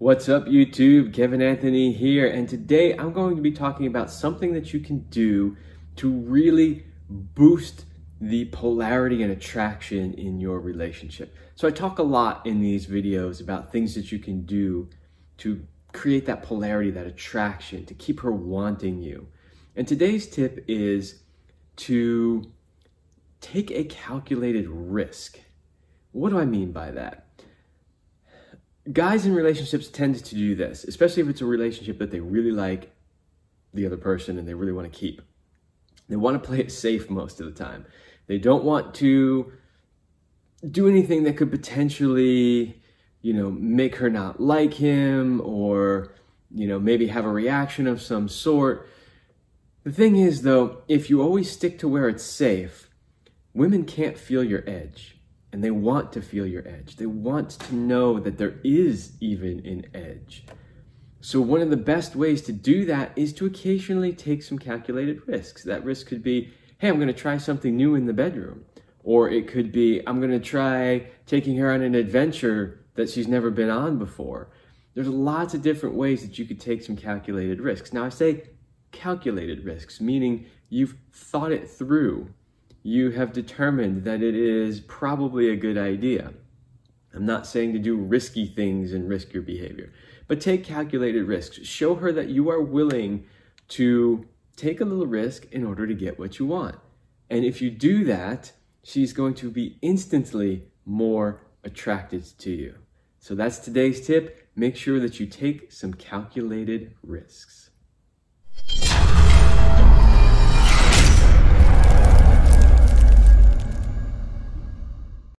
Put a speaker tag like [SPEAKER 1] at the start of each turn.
[SPEAKER 1] What's up, YouTube? Kevin Anthony here, and today I'm going to be talking about something that you can do to really boost the polarity and attraction in your relationship. So, I talk a lot in these videos about things that you can do to create that polarity, that attraction, to keep her wanting you. And today's tip is to take a calculated risk. What do I mean by that? Guys in relationships tend to do this, especially if it's a relationship that they really like the other person and they really want to keep. They want to play it safe most of the time. They don't want to do anything that could potentially, you know, make her not like him or, you know, maybe have a reaction of some sort. The thing is, though, if you always stick to where it's safe, women can't feel your edge and they want to feel your edge. They want to know that there is even an edge. So, one of the best ways to do that is to occasionally take some calculated risks. That risk could be hey, I'm going to try something new in the bedroom. Or it could be I'm going to try taking her on an adventure that she's never been on before. There's lots of different ways that you could take some calculated risks. Now, I say calculated risks, meaning you've thought it through you have determined that it is probably a good idea. I'm not saying to do risky things and risk your behavior, but take calculated risks. Show her that you are willing to take a little risk in order to get what you want. And if you do that, she's going to be instantly more attracted to you. So that's today's tip. Make sure that you take some calculated risks.